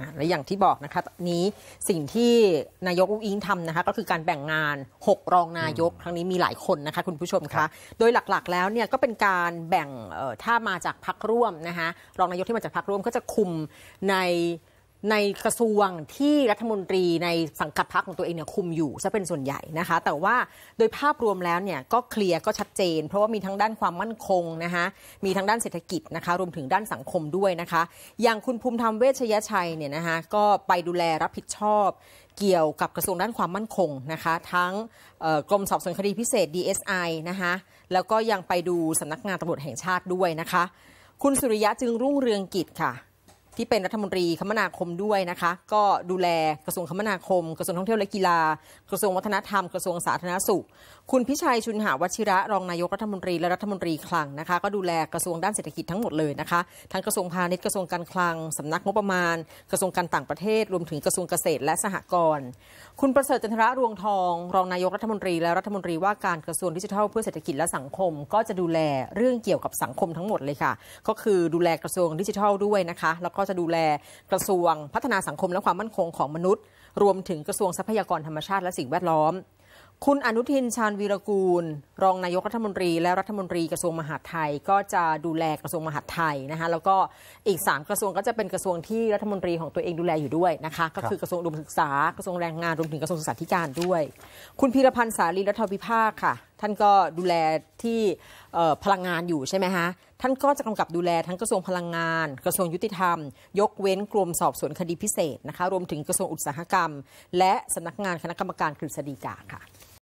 อะและอย่างที่บอกนะคะตอนนี้สิ่งที่นายกอุ้งอิงทำนะคะก็คือการแบ่งงาน 6 รองนายกครั้งนี้มีหลายคนนะคะคุณผู้ชมคะโดยหลักๆ แล้วเนี่ยก็เป็นการแบ่งเอ่อถ้ามาจากพักร่วมนะคะรองนายกที่มาจากพักร่วมก็จะคุมใน ในกระทรวงที่รัฐมนตรีในสังกัดพักของตัวเองเนี่ยคุมอยู่ซะเป็นส่วนใหญ่นะคะ แต่ว่าโดยภาพรวมแล้วเนี่ยก็เคลียร์ก็ชัดเจน เพราะว่ามีทั้งด้านความมั่นคงนะคะมีทั้งด้านเศรษฐกิจนะคะรวมถึงด้านสังคมด้วยนะคะ อย่างคุณภูมิธรรมเวชยชัยเนี่ยนะคะก็ไปดูแลรับผิดชอบเกี่ยวกับกระทรวงด้านความมั่นคงนะคะทั้งกรมสอบสวนคดีพิเศษ DSI นะคะแล้วก็ยังไปดูสำนักงานตำรวจแห่งชาติด้วยนะคะ คุณสุริยะจึงรุ่งเรืองกิจค่ะ ที่เป็นรัฐมนตรีคมนาคมด้วยนะคะ ก็ดูแลกระทรวงคมนาคม กระทรวงท่องเที่ยวและกีฬา กระทรวงวัฒนธรรม กระทรวงสาธารณสุข คุณพิชัยชุนหาวชิระรองนายกรัฐมนตรีและรัฐมนตรีคลังนะคะ ก็ดูแลกระทรวงด้านเศรษฐกิจทั้งหมดเลยนะคะทั้งกระทรวงพาณิชย์กระทรวงการคลังสำนักงบประมาณ กระทรวงการต่างประเทศ รวมถึงกระทรวงเกษตรและสหกรณ์คุณประเสริฐจันทระรวงทอง รองนายกรัฐมนตรี และรัฐมนตรีว่าการกระทรวงดิจิทัลเพื่อเศรษฐกิจและสังคม ก็จะดูแลเรื่องเกี่ยวกับสังคมทั้งหมดเลยค่ะ ก็คือดูแลกระทรวงดิจิทัลด้วยนะคะ แล้วก็จะดูแลกระทรวงพัฒนาสังคมและความมั่นคงของมนุษย์ รวมถึงกระทรวงทรัพยากรธรรมชาติและสิ่งแวดล้อม คุณอนุทินชาญวีรกูล รองนายกรัฐมนตรีและรัฐมนตรีกระทรวงมหาดไทย ก็จะดูแลกระทรวงมหาดไทยนะคะแล้วก็อีก 3 กระทรวงก็จะเป็นกระทรวงที่รัฐมนตรีของตัวเองดูแลอยู่ด้วยนะคะก็คือกระทรวงอุดมศึกษากระทรวงแรงงานรวมถึงกระทรวงศึกษาธิการด้วย คุณพีรพันธ์สาลีรัฐวิภาคค่ะ ท่านก็ดูแลที่พลังงานอยู่ใช่ไหมคะท่านก็จะกำกับดูแลทั้งกระทรวงพลังงาน กระทรวงยุติธรรม ยกเว้นกรมสอบสวนคดีพิเศษนะคะ รวมถึงกระทรวงอุตสาหกรรม และสำนักงานคณะกรรมการกฤษฎีกาค่ะ